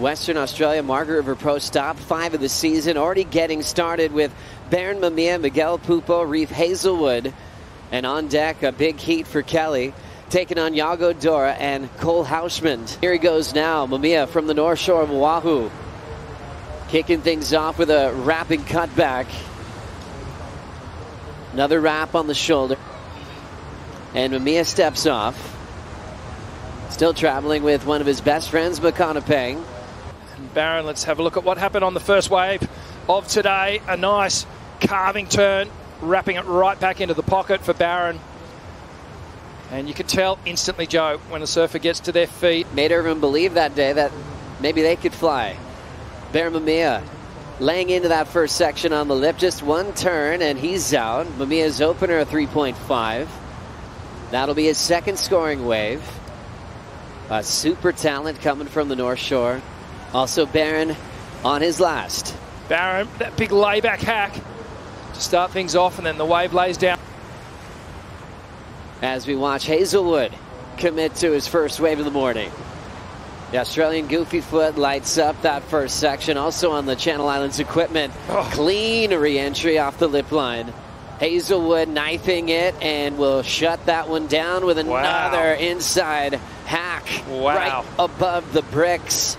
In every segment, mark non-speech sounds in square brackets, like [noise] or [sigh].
Western Australia Margaret River Pro stop, five of the season, already getting started with Barron Mamiya, Miguel Pupo, Reef Heazlewood, and on deck a big heat for Kelly, taking on Yago Dora and Cole Houshmand. Here he goes now, Mamiya from the North Shore of Oahu, kicking things off with a wrapping cutback. Another wrap on the shoulder. And Mamiya steps off. Still traveling with one of his best friends, McConaughey. Barron, let's have a look at what happened on the first wave of today. A nice carving turn, wrapping it right back into the pocket for Barron. And you could tell instantly, Joe, when a surfer gets to their feet. Made everyone believe that day that maybe they could fly. Barron Mamiya laying into that first section on the lip. Just one turn and he's out. Mamiya's opener a 3.5. That'll be his second scoring wave. A super talent coming from the North Shore. Also Barron on his last. Barron, that big layback hack to start things off, and then the wave lays down. As we watch Heazlewood commit to his first wave of the morning. The Australian Goofy Foot lights up that first section. Also on the Channel Islands equipment. Oh. Clean re-entry off the lip line. Heazlewood knifing it and will shut that one down with another Wow. inside hack Wow. right above the bricks.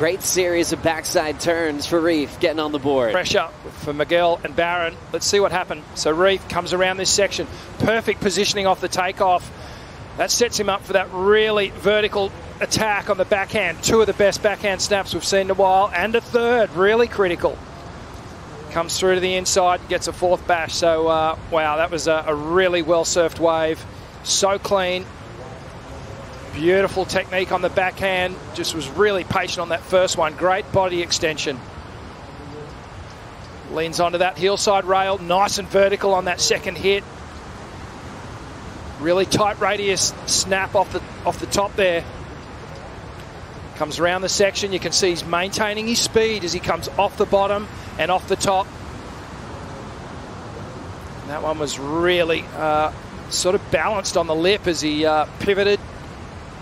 Great series of backside turns for Reef getting on the board. Pressure for Miguel and Barron. Let's see what happened. So Reef comes around this section. Perfect positioning off the takeoff. That sets him up for that really vertical attack on the backhand. Two of the best backhand snaps we've seen in a while. And a third, really critical. Comes through to the inside, gets a fourth bash. So, uh, wow, that was a, a really well surfed wave. So clean. Beautiful technique on the backhand. Just was really patient on that first one. Great body extension. Leans onto that hillside rail, nice and vertical on that second hit. Really tight radius snap off the off the top there. Comes around the section. You can see he's maintaining his speed as he comes off the bottom and off the top. That one was really uh, sort of balanced on the lip as he uh, pivoted,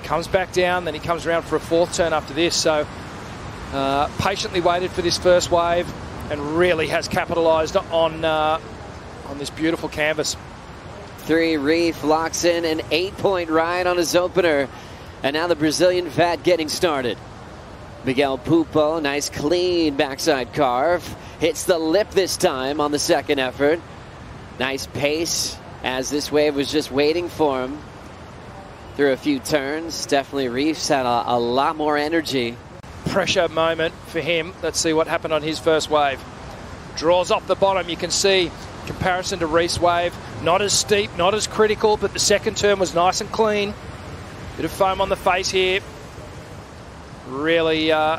comes back down, then he comes around for a fourth turn after this. So uh, patiently waited for this first wave and really has capitalised on uh, on this beautiful canvas. Three Reef locks in an eight point ride on his opener. And now the Brazilian vet getting started. Miguel Pupo, nice clean backside carve. Hits the lip this time on the second effort. Nice pace as this wave was just waiting for him through a few turns. Definitely Reefs had a, a lot more energy. Pressure moment for him. Let's see what happened on his first wave. Draws off the bottom. You can see comparison to Reese wave. Not as steep, not as critical, but the second turn was nice and clean. Bit of foam on the face here. Really, uh,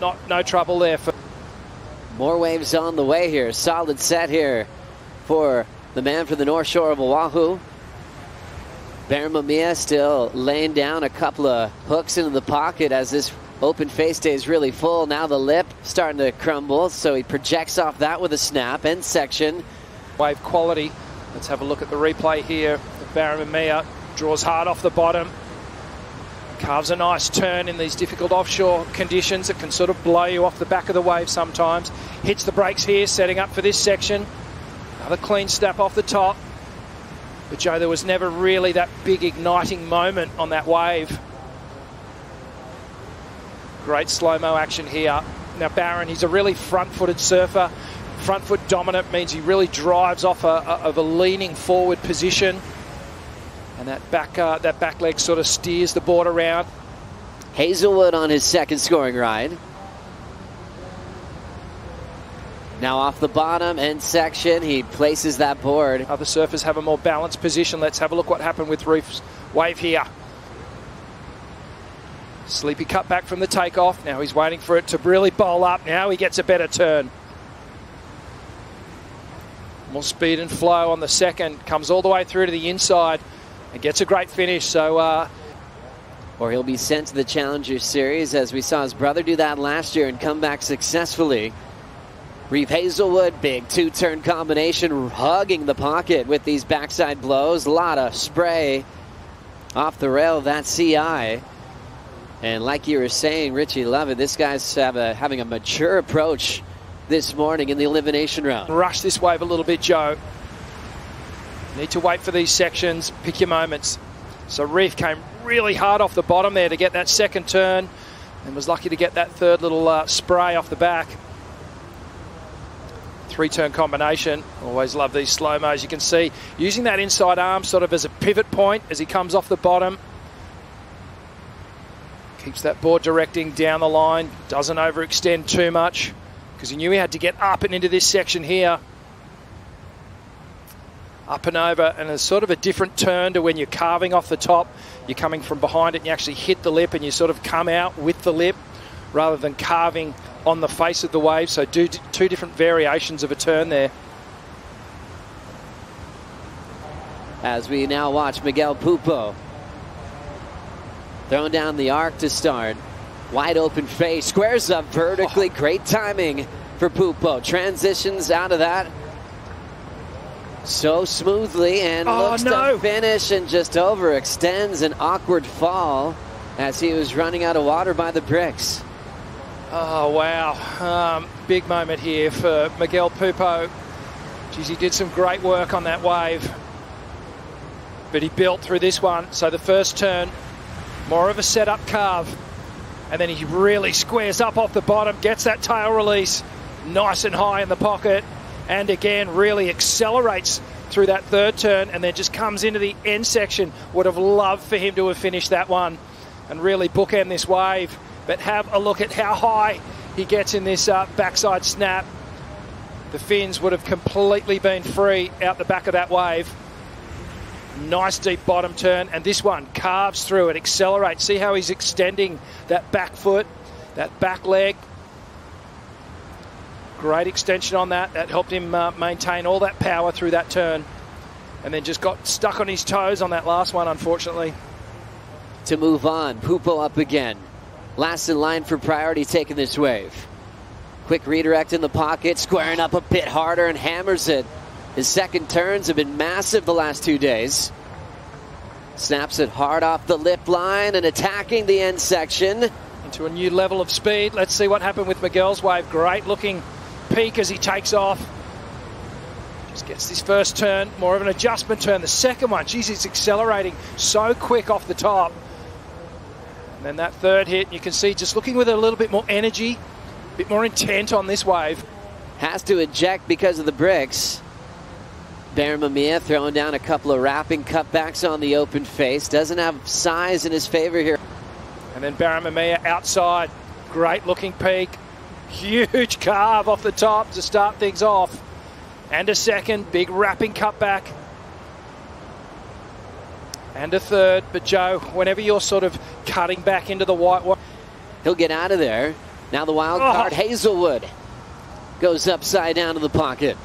not no trouble there for. More waves on the way here. Solid set here for the man from the North Shore of Oahu. Barron Mamiya still laying down a couple of hooks into the pocket as this open face stays really full. Now the lip starting to crumble, so he projects off that with a snap end section. Wave quality. Let's have a look at the replay here. Barron Mamiya draws hard off the bottom. Carves a nice turn in these difficult offshore conditions that can sort of blow you off the back of the wave sometimes. Hits the brakes here, setting up for this section. Another clean snap off the top. But Joe, there was never really that big igniting moment on that wave. Great slow-mo action here. Now Barron, he's a really front-footed surfer. Front foot dominant means he really drives off a, a- of a leaning forward position. And that back, uh, that back leg sort of steers the board around. Heazlewood on his second scoring ride. Now off the bottom end section, he places that board. Other surfers have a more balanced position. Let's have a look what happened with Reef's wave here. Sleepy cut back from the takeoff. Now he's waiting for it to really bowl up. Now he gets a better turn. More speed and flow on the second. Comes all the way through to the inside and gets a great finish. So uh, or he'll be sent to the Challenger Series as we saw his brother do that last year and come back successfully. Reef Heazlewood, big two turn combination, hugging the pocket with these backside blows. A lot of spray off the rail that CI. And like you were saying, Richie Lovett, this guy's a, having a mature approach this morning in the elimination round. Rush this wave a little bit, Joe. Need to wait for these sections, pick your moments. So Reef came really hard off the bottom there to get that second turn and was lucky to get that third little uh, spray off the back. Three turn combination. Always love these slow mos. You can see using that inside arm sort of as a pivot point as he comes off the bottom. Keeps that board directing down the line. Doesn't overextend too much because he knew he had to get up and into this section here. Up and over, and it's sort of a different turn to when you're carving off the top. You're coming from behind it and you actually hit the lip and you sort of come out with the lip rather than carving on the face of the wave. So do two different variations of a turn there. As we now watch Miguel Pupo throwing down the arc to start. Wide open face, squares up vertically. Oh. Great timing for Pupo. Transitions out of that so smoothly and oh, looks no. to finish and just overextends an awkward fall as he was running out of water by the bricks. Oh, wow. Um, big moment here for Miguel Pupo. Geez, he did some great work on that wave. But he built through this one. So the first turn, more of a setup carve. And then he really squares up off the bottom, gets that tail release nice and high in the pocket and again really accelerates through that third turn and then just comes into the end section. Would have loved for him to have finished that one and really bookend this wave. But have a look at how high he gets in this uh, backside snap. The fins would have completely been free out the back of that wave. Nice deep bottom turn, and this one carves through it, accelerates. See how he's extending that back foot, that back leg, Great extension on that. That helped him uh, maintain all that power through that turn. And then just got stuck on his toes on that last one, unfortunately. To move on, Pupo up again. Last in line for priority taking this wave. Quick redirect in the pocket, squaring up a bit harder and hammers it. His second turns have been massive the last two days. Snaps it hard off the lip line and attacking the end section. Into a new level of speed. Let's see what happened with Miguel's wave. Great looking peak as he takes off. Just gets this first turn, more of an adjustment turn. The second one, geez, he's accelerating so quick off the top. And then that third hit, you can see just looking with a little bit more energy, a bit more intent on this wave. Has to eject because of the bricks. Barron Mamiya throwing down a couple of wrapping cutbacks on the open face. Doesn't have size in his favor here. And then Barron Mamiya outside. Great looking peak. Huge [laughs] carve off the top to start things off. And a second, big wrapping cutback. And a third, but Joe, whenever you're sort of cutting back into the white, he'll get out of there. Now the wild oh. card, Heazlewood, goes upside down to the pocket.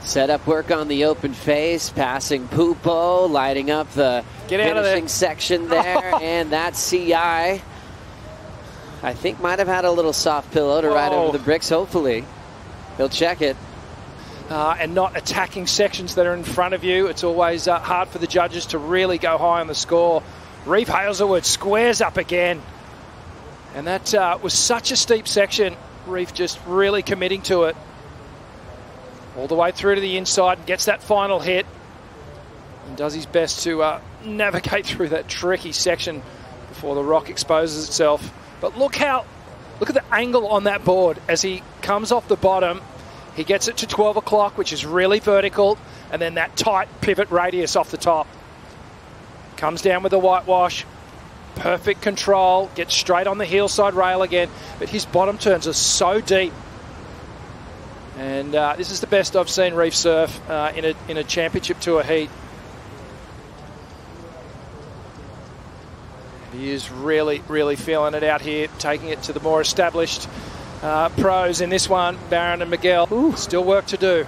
Set up work on the open face, passing Pupo, lighting up the Get finishing section there, [laughs] and that CI. I think might have had a little soft pillow to Whoa. ride oh. over the bricks, hopefully. He'll check it. Uh, and not attacking sections that are in front of you. It's always uh, hard for the judges to really go high on the score. Reef Heazlewood squares up again. And that uh, was such a steep section. Reef just really committing to it. All the way through to the inside and gets that final hit. And does his best to uh, navigate [laughs] through that tricky section before the rock exposes itself. But look how, look at the angle on that board as he comes off the bottom. He gets it to 12 o'clock, which is really vertical, and then that tight pivot radius off the top. Comes down with the whitewash. Perfect control, gets straight on the heel side rail again, but his bottom turns are so deep. And uh, this is the best I've seen Reef surf uh, in, a, in a championship tour heat. He is really, really feeling it out here, taking it to the more established uh, pros in this one, Barron and Miguel. Ooh. Still work to do.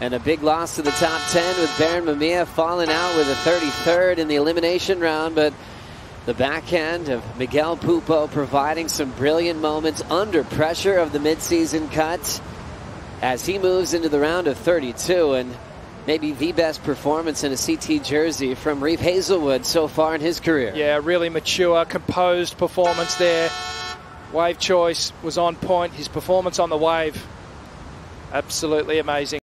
And a big loss to the top 10 with Barron Mamiya falling out with a 33rd in the elimination round, but the backhand of Miguel Pupo providing some brilliant moments under pressure of the midseason cut as he moves into the round of 32. And maybe the best performance in a CT jersey from Reef Heazlewood so far in his career. Yeah, really mature, composed performance there. Wave choice was on point. His performance on the wave, absolutely amazing.